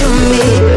to me.